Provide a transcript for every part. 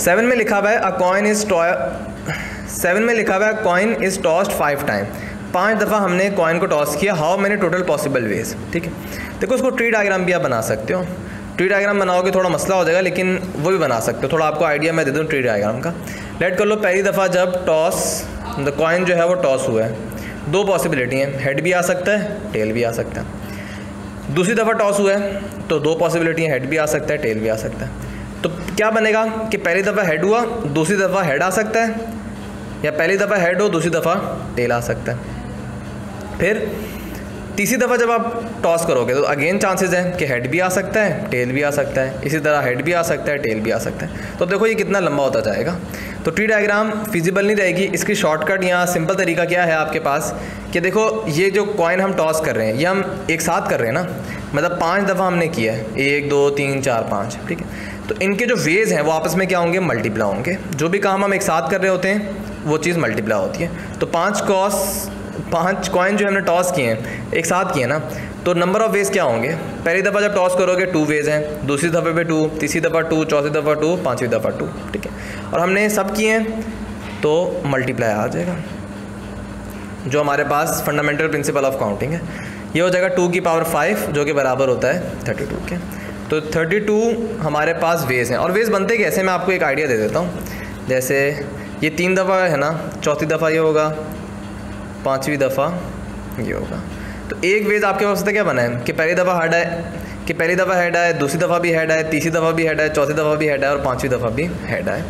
Seven में लिखा हुआ है अ कॉइन इज़ सेवन में लिखा हुआ है coin is tossed five time पाँच दफ़ा हमने कॉइन को टॉस किया हाउ मैंने टोटल पॉसिबल वेज ठीक है? देखो, उसको ट्री डायग्राम भी आप बना सकते हो। ट्री डायग्राम बनाओगे थोड़ा मसला हो जाएगा, लेकिन वो भी बना सकते हो। थोड़ा आपको आइडिया मैं दे दूँ ट्री डायग्राम का। लेट कर लो, पहली दफ़ा जब टॉस द कॉइन जो है वो टॉस हुआ है। दो पॉसिबिलिटी हैं। हेड भी आ सकता है टेल भी आ सकता है। दूसरी दफ़ा टॉस हुआ है तो दो पॉसिबिलिटी हैं। हेड भी आ सकता है टेल भी आ सकता है। क्या बनेगा कि पहली दफ़ा हेड हुआ, दूसरी दफ़ा हेड आ सकता है, या पहली दफ़ा हेड हो, दूसरी दफ़ा टेल आ सकता है। फिर तीसरी दफ़ा जब आप टॉस करोगे तो अगेन चांसेस हैं कि हेड भी आ सकता है टेल भी आ सकता है। इसी तरह हेड भी आ सकता है टेल भी आ सकता है। तो देखो ये कितना लंबा होता जाएगा। तो ट्री डायग्राम फिजिबल नहीं रहेगी। इसकी शॉर्टकट या सिंपल तरीका क्या है आपके पास? कि देखो, ये जो कॉइन हम टॉस कर रहे हैं, ये हम एक साथ कर रहे हैं ना। मतलब पाँच दफ़ा हमने किया है। एक, दो, तीन, चार, पाँच, ठीक है। तो इनके जो वेज हैं, वो आपस में क्या होंगे? मल्टीप्लाई होंगे। जो भी काम हम एक साथ कर रहे होते हैं, वो चीज़ मल्टीप्लाई होती है। तो पाँच कॉस पाँच कॉइन जो हमने टॉस किए हैं, एक साथ किए ना तो नंबर ऑफ़ वेज क्या होंगे? पहली दफ़ा जब टॉस करोगे टू वेज हैं। दूसरी दफ़े पे टू तीसरी दफ़ा टू चौथी दफ़ा टू पाँचवीं दफ़ा टू ठीक है? और हमने सब किए हैं तो मल्टीप्लाई आ जाएगा। जो हमारे पास फंडामेंटल प्रिंसिपल ऑफ़ काउंटिंग है। ये हो जाएगा टू की पावर फाइव जो कि बराबर होता है थर्टी टू के तो 32 हमारे पास वेज हैं। और वेज बनते कैसे मैं आपको एक आइडिया दे देता हूँ। जैसे ये तीन दफ़ा है ना, चौथी दफ़ा ये होगा, पाँचवीं दफ़ा ये होगा। तो एक वेज आपके पास क्या बना है कि पहली दफ़ा हेड है कि पहली दफ़ा हेड आए, दूसरी दफ़ा भी हेड आए, तीसरी दफ़ा भी हेड आए, चौथी दफ़ा भी हेड आए और पाँचवीं दफ़ा भी हेड आए।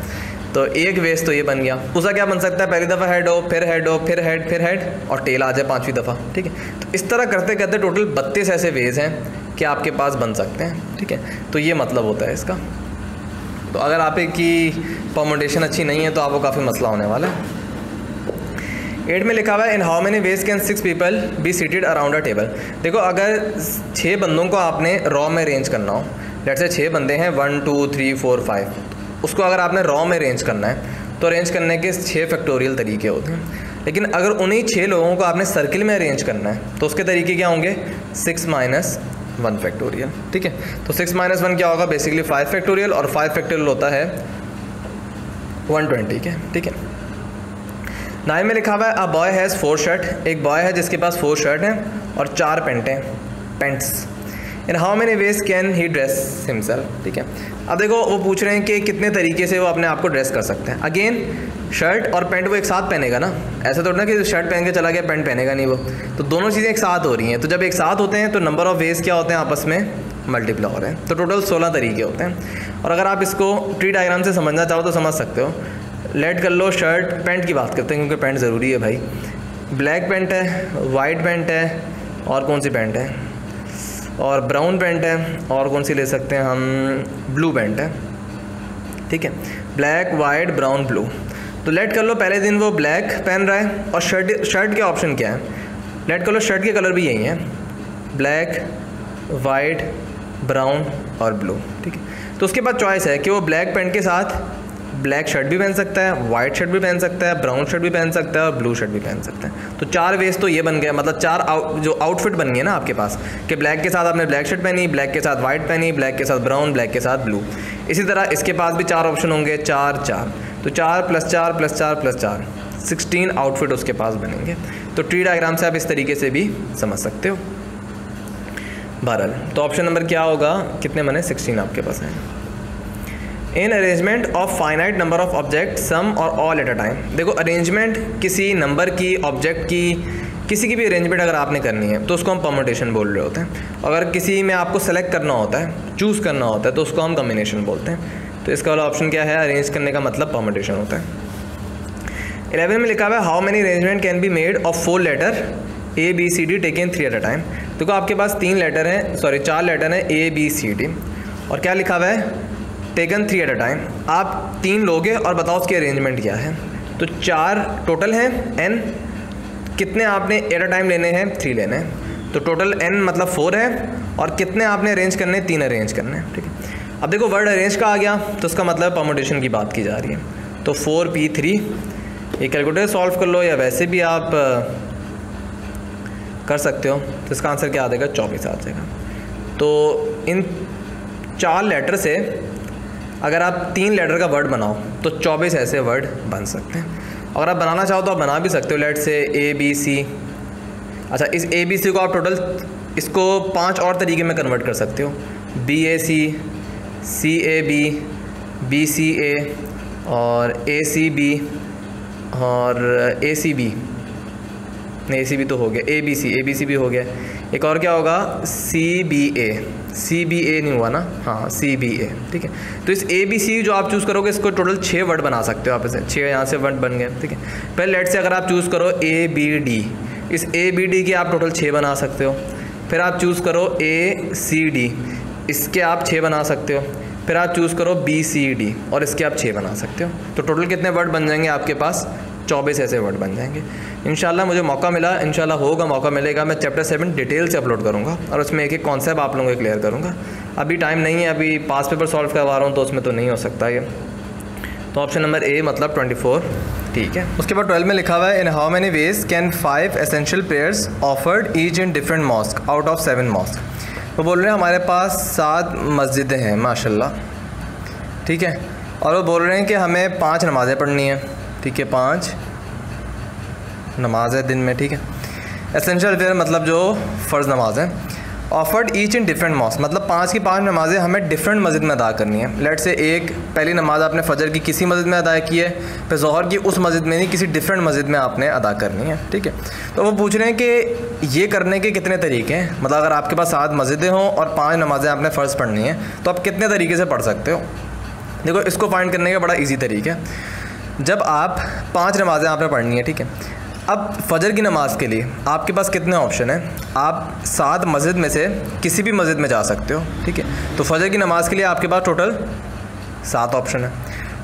तो एक वेज तो ये बन गया। उसका क्या बन सकता है? पहली दफ़ा हेड हो, फिर हेड हो, फिर हेड फिर हेड और टेल आ जाए पाँचवीं दफ़ा, ठीक है? तो इस तरह करते करते टोटल बत्तीस ऐसे वेज हैं। कि आपके पास बन सकते हैं, ठीक है? तो ये मतलब होता है इसका। तो अगर आप की परमोटेशन अच्छी नहीं है तो आपको काफ़ी मसला होने वाला है। एट में लिखा हुआ है in how many ways can six people be seated around a table देखो, अगर छः बंदों को आपने रॉ में अरेंज करना हो लेट से छः बंदे हैं one two three four five उसको अगर आपने रॉ में अरेंज करना है तो अरेंज करने के छः फैक्टोरियल तरीके होते हैं। लेकिन अगर उन्हीं छः लोगों को आपने सर्किल में अरेंज करना है तो उसके तरीके क्या होंगे? सिक्स माइनस वन फैक्टोरियल ठीक है? तो सिक्स माइनस वन क्या होगा? बेसिकली फाइव फैक्टोरियल और फाइव फैक्टोरियल होता है वन ट्वेंटी के ठीक है? नाइन में लिखा हुआ है a boy has four shirt एक बॉय है जिसके पास फोर शर्ट हैं और चार pant pants in how many ways can he dress himself ठीक है? अब देखो, वो पूछ रहे हैं कि कितने तरीके से वो अपने आप को ड्रेस कर सकते हैं। अगेन शर्ट और पैंट वो एक साथ पहनेगा ना? ऐसा तो ना कि शर्ट पहन के चला गया, पैंट पहनेगा नहीं वो। तो दोनों चीज़ें एक साथ हो रही हैं। तो जब एक साथ होते हैं तो नंबर ऑफ़ वेज क्या होते हैं आपस में? मल्टीप्लाई हो रहे हैं। तो टोटल सोलह तरीके होते हैं। और अगर आप इसको ट्री डायग्राम से समझना चाहो तो समझ सकते हो। लेट कर लो शर्ट पैंट की बात करते हैं, क्योंकि पैंट ज़रूरी है भाई। ब्लैक पैंट है वाइट पैंट है, और कौन सी पैंट है? और ब्राउन पैंट है, और कौन सी ले सकते हैं हम? ब्लू पैंट है। ठीक है। ब्लैक वाइट ब्राउन ब्लू तो लेट कर लो, पहले दिन वो ब्लैक पहन रहा है और शर्ट शर्ट के ऑप्शन क्या है? लेट कर लो शर्ट के कलर भी यही हैं। ब्लैक वाइट ब्राउन और ब्लू ठीक है? तो उसके बाद चॉइस है कि वो ब्लैक पैंट के साथ ब्लैक शर्ट भी पहन सकता है वाइट शर्ट भी पहन सकता है ब्राउन शर्ट भी पहन सकता है और ब्लू शर्ट भी पहन सकता है। तो चार वेज तो ये बन गया मतलब चार आउट जो आउटफिट बन गए ना आपके पास, कि ब्लैक के साथ आपने ब्लैक शर्ट पहनी ब्लैक के साथ वाइट पहनी ब्लैक के साथ ब्राउन ब्लैक के साथ ब्लू इसी तरह इसके पास भी चार ऑप्शन होंगे, चार चार। तो चार प्लस चार प्लस चार प्लस चार। सिक्सटीन आउटफिट उसके पास बनेंगे। तो ट्री डायग्राम से आप इस तरीके से भी समझ सकते हो। बहरल तो ऑप्शन नंबर क्या होगा? कितने बने? सिक्सटीन आपके पास हैं। In arrangement of finite number of object some और ऑल एट अ टाइम देखो अरेंजमेंट किसी नंबर की ऑब्जेक्ट की, किसी की भी अरेंजमेंट अगर आपने करनी है तो उसको हम परमोटेशन बोल रहे होते हैं। अगर किसी में आपको सेलेक्ट करना होता है चूज़ करना होता है तो उसको हम कम्बिनेशन बोलते हैं। तो इसका वाला ऑप्शन क्या है? अरेंज करने का मतलब परमोटेशन होता है। इलेवन में लिखा हुआ है how many arrangement can be made of four letter A B C D taken three at a time देखो, आपके पास तीन लेटर हैं सॉरी चार लेटर हैं ए बी सी डी और क्या लिखा हुआ है? Taken three at a time आप तीन लोगे और बताओ उसकी अरेंजमेंट क्या है। तो चार टोटल हैं एन कितने आपने एट अ टाइम लेने हैं? थ्री लेने हैं। तो टोटल एन मतलब फोर है और कितने आपने अरेंज करने हैं? तीन अरेंज करने हैं, ठीक है? अब देखो वर्ड अरेंज का आ गया? तो उसका मतलब परमोटेशन की बात की जा रही है। तो फोर पी थ्री ये कैलकुलेटर सॉल्व कर लो या वैसे भी आप कर सकते हो। तो इसका आंसर क्या आ जाएगा? चौबीस आ जाएगा। तो इन चार लेटर से अगर आप तीन लेटर का वर्ड बनाओ तो चौबीस ऐसे वर्ड बन सकते हैं। अगर आप बनाना चाहो तो आप बना भी सकते हो लेट से ए बी सी अच्छा इस ए बी सी को आप टोटल इसको पाँच और तरीके में कन्वर्ट कर सकते हो। B A C C A B B C A और ए सी बी और ए सी बी नहीं ए सी बी तो हो गया। ए बी सी ए बी सी भी हो गया। एक और क्या होगा? C B A C B ए नहीं हुआ ना? हाँ सी बी ए ठीक है। तो इस ए बी सी जो आप चूज़ करोगे, इसको टोटल छः वर्ड बना सकते हो आप इसे। छः यहाँ से वर्ड बन गए। ठीक है। पहले लेट से अगर आप चूज़ करो ए बी डी इस ए बी डी के आप टोटल छः बना सकते हो। फिर आप चूज़ करो ए सी डी इसके आप छः बना सकते हो। फिर आप चूज़ करो बी सी डी और इसके आप छः बना सकते हो। तो टोटल कितने वर्ड बन जाएँगे आपके पास? चौबीस ऐसे वर्ड बन जाएँगे। इन मुझे मौका मिला इन होगा, मौका मिलेगा। मैं चैप्टर सेवन डिटेल से अपलोड करूँगा और उसमें एक एक कॉन्सेप्ट आप लोगों को क्लियर करूँगा। अभी टाइम नहीं है, अभी पास पेपर सॉल्व करवा रहा हूँ तो उसमें तो नहीं हो सकता ये। तो ऑप्शन नंबर ए मतलब ट्वेंटी फोर ठीक है। उसके बाद ट्वेल्व में लिखा हुआ है in how many ways can five essential players offered each in different mosque out of seven mosque वो बोल रहे हैं, हमारे पास सात मस्जिदें हैं, माशाल्लाह। ठीक है? और वो बोल रहे हैं कि हमें पाँच नमाज़ें पढ़नी हैं। ठीक है, पाँच नमाज़ें दिन में, ठीक है? एसेंशियल फेयर मतलब जो फ़र्ज़ नमाज़ है। Offered each in different mosque मतलब पाँच की पाँच नमाज़ें हमें डिफरेंट मस्जिद में अदा करनी है। लेट से एक, पहली नमाज़ आपने फजर की किसी मस्जिद में अदा की है, फिर जहर की उस मस्जिद में नहीं, किसी डिफरेंट मस्जिद में आपने अदा करनी है, ठीक है? तो वो पूछ रहे हैं कि ये करने के कितने तरीके हैं? मतलब अगर आपके पास सात मस्जिदें हों और पाँच नमाज़ें आपने फ़र्ज़ पढ़नी है तो आप कितने तरीके से पढ़ सकते हो? देखो, इसको फाइंड करने का बड़ा ईजी तरीका है। जब आप पाँच नमाज़ें आपने पढ़नी है, ठीक है? अब फजर की नमाज़ के लिए आपके पास कितने ऑप्शन हैं? आप सात मस्जिद में से किसी भी मस्जिद में जा सकते हो, ठीक है? तो फजर की नमाज़ के लिए आपके पास टोटल सात ऑप्शन है।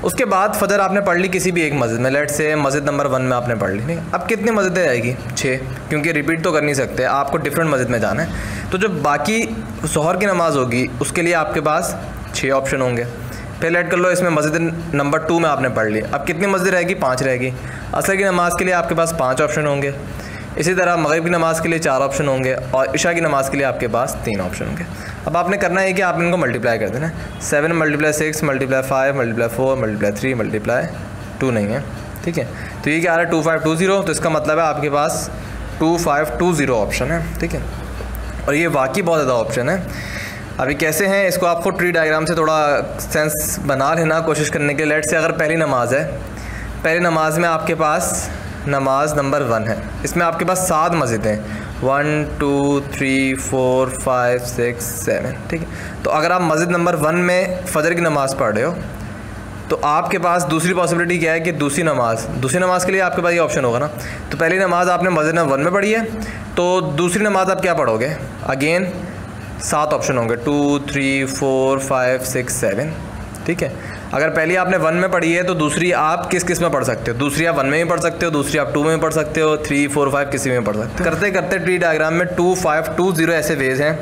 उसके बाद फजर आपने पढ़ ली किसी भी एक मस्जिद में लेट से मस्जिद नंबर वन में आपने पढ़ ली, ठीक है? अब कितनी मस्जिदें आएगी? छः, क्योंकि रिपीट तो कर नहीं सकते, आपको डिफरेंट मस्जिद में जाना है। तो जो बाकी शहर की नमाज़ होगी, उसके लिए आपके पास छः ऑप्शन होंगे। फिर ऐड कर लो, इसमें मस्जिद नंबर टू में आपने पढ़ ली। अब कितनी मस्जिद रहेगी? पाँच रहेगी। असर की नमाज़ के लिए आपके पास पाँच ऑप्शन होंगे। इसी तरह मगरब की नमाज़ के लिए चार ऑप्शन होंगे और इशा की नमाज़ के लिए आपके पास तीन ऑप्शन होंगे। अब आपने करना है कि आप इनको मल्टीप्लाई कर देना। Seven multiply six multiply five multiply four multiply three multiply two नहीं है। ठीक है? तो ये क्या आ रहा है? टू फाइव टू ज़ीरो तो इसका मतलब है आपके पास two five two zero option है। ठीक है? और ये वाकई बहुत ज़्यादा ऑप्शन है। अभी कैसे हैं? इसको आपको ट्री डायग्राम से थोड़ा सेंस बना लेना कोशिश करने के लेट से अगर पहली नमाज़ है, पहली नमाज़ में आपके पास नमाज़ नंबर वन है। इसमें आपके पास सात मस्जिद हैं। One two three four five six seven ठीक है? तो अगर आप मस्जिद नंबर वन में फ़जर की नमाज़ पढ़ रहे हो तो आपके पास दूसरी पॉसिबिलिटी क्या है कि दूसरी नमाज़ दूसरी नमाज़ के लिए आपके पास ये ऑप्शन होगा ना। तो पहली नमाज़ आपने मस्जिद नंबर वन में पढ़ी है तो दूसरी नमाज़ आप क्या पढ़ोगे? अगेन सात ऑप्शन होंगे। Two three four five six seven ठीक है? अगर पहली आपने वन में पढ़ी है तो दूसरी आप किस किसमें पढ़ सकते हो? दूसरी आप वन में भी पढ़ सकते हो, दूसरी आप टू में पढ़ सकते हो थ्री फोर फाइव किसी में पढ़ सकते हो। करते करते ट्री डायग्राम में टू फाइव टू ज़ीरो ऐसे वेज हैं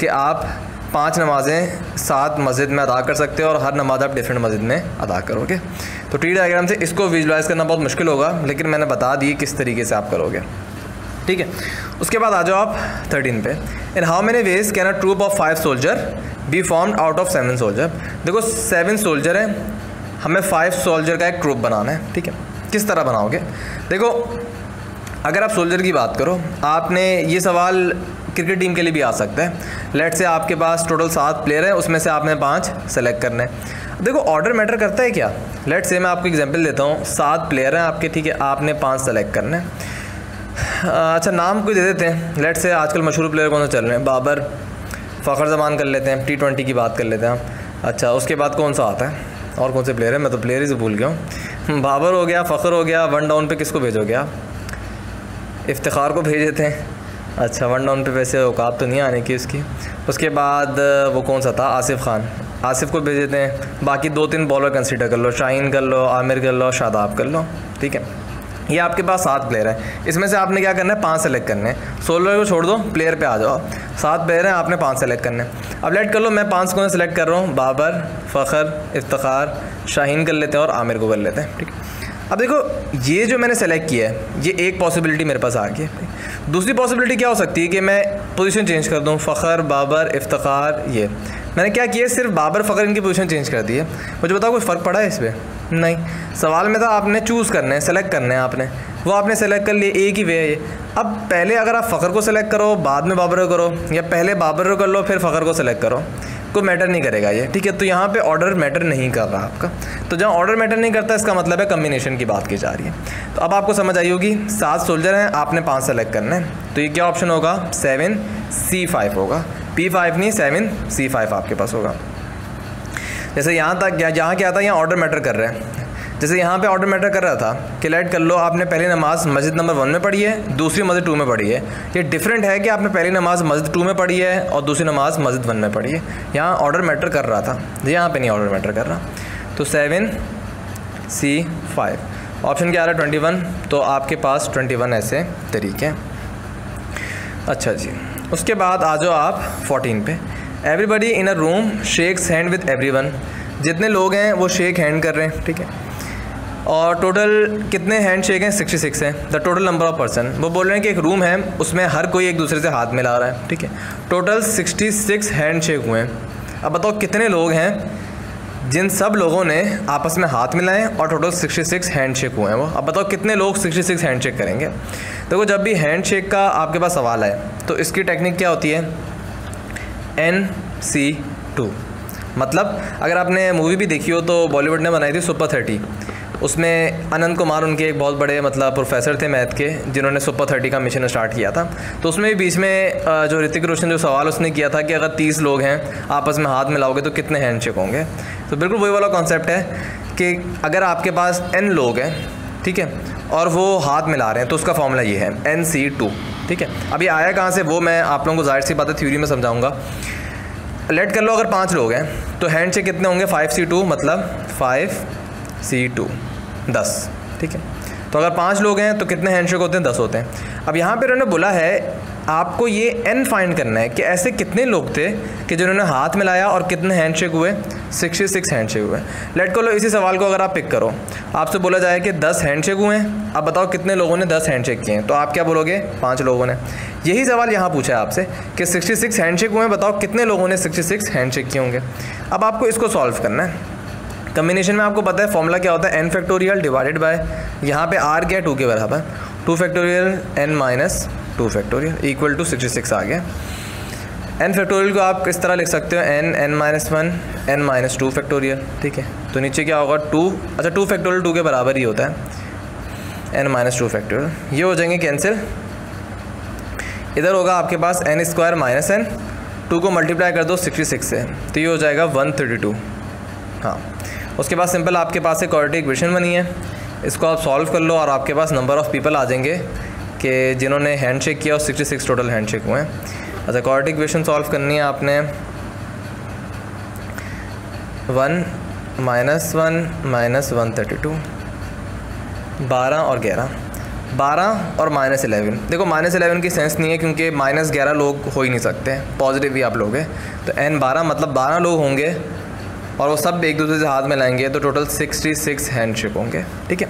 कि आप पाँच नमाज़ें सात मस्जिद में अदा कर सकते हो और हर नमाज़ आप डिफरेंट मस्जिद में अदा करोगे तो ट्री डायग्राम से इसको विजुलाइज़ करना बहुत मुश्किल होगा, लेकिन मैंने बता दी किस तरीके से आप करोगे। ठीक है? उसके बाद आ जाओ आप थर्टीन पे। In how many ways can a troop of five soldier be form out of seven soldier देखो सेवन सोल्जर हैं। हमें फाइव सोल्जर का एक ट्रूप बनाना है, ठीक है? किस तरह बनाओगे? देखो, अगर आप सोल्जर की बात करो, आपने ये सवाल क्रिकेट टीम के लिए भी आ सकता है। लेट से आपके पास टोटल सात प्लेयर हैं, उसमें से आपने पाँच सेलेक्ट करने हैं। देखो ऑर्डर मैटर करता है क्या? लेट से मैं आपको एग्जांपल देता हूँ। सात प्लेयर हैं आपके, ठीक है? आपने पाँच सेलेक्ट करने हैं। अच्छा नाम कोई दे देते हैं। लेट से आजकल मशहूर प्लेयर कौन से चल रहे हैं? बाबर, फ़खर जमान कर लेते हैं टी ट्वेंटी की बात कर लेते हैं हम। अच्छा उसके बाद कौन सा आता है? और कौन से प्लेयर है? मैं तो प्लेयर ही से भूल गया हूँ। बाबर हो गया, फ़खर हो गया वन डाउन पे किसको भेजोगे आप? इफ्तार को भेज देते हैं। अच्छा वन डाउन पे वैसे औकात तो नहीं आने की उसकी। उसके बाद वो कौन सा था? आसिफ खान। आसिफ को भेज देते हैं। बाकी दो तीन बॉलर कंसिडर कर लो, शाहीन कर लो, आमिर कर लो, शादाब कर लो। ठीक है। ये आपके पास सात प्लेयर है। इसमें से आपने क्या करना है? पाँच सेलेक्ट करने हैं। सोलह को छोड़ दो प्लेयर पे आ जाओ। सात प्लेयर हैं, आपने पाँच सेलेक्ट करने अब लेट कर लो, मैं पाँच को सेलेक्ट कर रहा हूँ। बाबर, फ़खर, इफ्तार, शाहीन कर लेते हैं और आमिर को कर लेते हैं। ठीक अब देखो, ये जो मैंने सेलेक्ट किया है, ये एक पॉसिबिलिटी मेरे पास आ गई है। दूसरी पॉसिबिलिटी क्या हो सकती है कि मैं पोजीशन चेंज कर दूँ? फ़खर, बाबर, इफ्तार, ये। मैंने क्या किया सिर्फ़ बाबर, फ़खर इनकी पोजीशन चेंज कर दी है। मुझे बताओ कुछ फ़र्क पड़ा है इस पर नहीं, सवाल में था आपने चूज़ करना है सेलेक्ट करना है आपने। वो आपने सेलेक्ट कर लिया एक ही वे है ये। अब पहले अगर आप फ़खर को सेलेक्ट करो, बाद में बाबर करो, या पहले बाबर कर लो, फिर फ़खर को सेलेक्ट करो को मैटर नहीं करेगा ये, ठीक है? तो यहाँ पे ऑर्डर मैटर नहीं कर रहा आपका। तो जहाँ ऑर्डर मैटर नहीं करता, इसका मतलब है कम्बिनेशन की बात की जा रही है। तो अब आपको समझ आई होगी, सात सोल्जर हैं, आपने पाँच सेलेक्ट करना है। तो ये क्या ऑप्शन होगा? सेवन सी फाइव होगा। पी फाइव नहीं सेवन सी फाइव आपके पास होगा। जैसे यहाँ तक यहाँ क्या था, यहाँ ऑर्डर मैटर कर रहे हैं। जैसे यहाँ पे ऑर्डर मैटर कर रहा था कि लाइट कर लो, आपने पहली नमाज़ मस्जिद नंबर वन में पढ़ी है, दूसरी मस्जिद टू में पढ़ी है। ये डिफरेंट है कि आपने पहली नमाज़ मस्जिद टू में पढ़ी है और दूसरी नमाज़ मस्जिद वन में पढ़ी है। यहाँ ऑर्डर मैटर कर रहा था। यहाँ पे नहीं ऑर्डर मैटर कर रहा। तो सेवन सी फाइव ऑप्शन क्या आ रहा है? ट्वेंटी वन तो आपके पास ट्वेंटी वन ऐसे तरीके हैं। अच्छा जी। उसके बाद आ जाओ आप फोर्टीन पे। Everybody in a room shakes hand with every जितने लोग हैं, वो शेक हैंड कर रहे हैं, ठीक है? और टोटल कितने हैंड शेक हैं? सिक्सटी सिक्स हैं। The total number of person वो बोल रहे हैं कि एक रूम है, उसमें हर कोई एक दूसरे से हाथ मिला रहा है, ठीक है? Total sixty six hand shake हुए हैं। अब बताओ कितने लोग हैं, जिन सब लोगों ने आपस में हाथ मिलाए और total sixty six hand shake हुए हैं वो? अब बताओ कितने लोग सिक्सटी सिक्स हैंड शेक करेंगे? देखो तो जब भी हैंड शेक का आपके पास सवाल है तो इसकी टेक्निक क्या होती है? एन सी टू मतलब अगर आपने मूवी भी देखी हो तो बॉलीवुड ने बनाई थी सुपर थर्टी उसमें अनंत कुमार उनके एक बहुत बड़े मतलब प्रोफेसर थे मैथ के, जिन्होंने सुपर थर्टी का मिशन स्टार्ट किया था। तो उसमें भी बीच में जो ऋतिक रोशन जो सवाल उसने किया था कि अगर तीस लोग हैं, आपस में हाथ मिलाओगे तो कितने हैंड होंगे? तो बिल्कुल वही वाला कॉन्सेप्ट है कि अगर आपके पास एन लोग हैं, ठीक है, और वो हाथ मिला रहे हैं तो उसका फॉर्मूला ये है एन सी टू ठीक है? अभी आया कहाँ से? वो मैं आप लोगों को ज़ाहिर सी बात है थ्योरी में समझाऊँगा। लेट कर लो अगर पाँच लोग हैं तो हैंड से कितने होंगे? फाइव सी टू मतलब फाइव सी टू दस, ठीक है? तो अगर पाँच लोग हैं तो कितने हैंडशेक होते हैं? दस होते हैं। अब यहाँ पर उन्होंने बोला है आपको ये एन फाइंड करना है कि ऐसे कितने लोग थे कि जिन्होंने हाथ मिलाया और कितने हैंडशेक हुए? सिक्सटी सिक्स हैंडशेक हुए। लेट को लो, इसी सवाल को अगर आप पिक करो। आपसे बोला जाए कि दस हैंडशेक हुए हैं। अब बताओ कितने लोगों ने दस हैंडशेक किए हैं? तो आप क्या बोलोगे? पाँच लोगों ने। यही सवाल यहाँ पूछा है आपसे कि सिक्सटी सिक्स हैंडशेक हुए हैं। बताओ कितने लोगों ने सिक्सटी सिक्स हैंडशेक किए होंगे? अब आपको इसको सॉल्व करना है। कम्बिनेशन में आपको पता है फॉर्मूला क्या होता है? एन फैक्टोरियल डिवाइडेड बाय यहाँ पे आर क्या टू के बराबर। Two factorial N minus two factorial equal to sixty six आ गया। एन फैक्टोरियल को आप किस तरह लिख सकते हो? N N minus one N minus two factorial ठीक है? तो नीचे क्या होगा? टू अच्छा टू फैक्टोरियल टू के बराबर ही होता है। एन माइनस टू फैक्टोरियल ये हो जाएँगे कैंसिल इधर होगा आपके पास N square minus N two को मल्टीप्लाई कर दो सिक्सटी सिक्स से तो ये हो जाएगा वन थर्टी टू हाँ उसके बाद सिंपल आपके पास एक क्वालिटी इक्वेशन बनी है। इसको आप सॉल्व कर लो और आपके पास नंबर ऑफ़ पीपल आ जाएँगे। कि जिन्होंने हैंड शेक किया और sixty six total hand shake हुए हैं। अच्छा क्वालिटी इक्वेशन सॉल्व करनी है आपने। One minus one minus one thirty two बारह और ग्यारह। बारह और माइनस एलेवन देखो माइनस एलेवन की सेंस नहीं है क्योंकि माइनस ग्यारह लोग हो ही नहीं सकते। पॉजिटिव भी आप लोग। हैं तो एन बारह मतलब बारह लोग होंगे और वो सब एक दूसरे से हाथ में लाएँगे तो टोटल सिक्सटी सिक्स हैंड होंगे। ठीक है?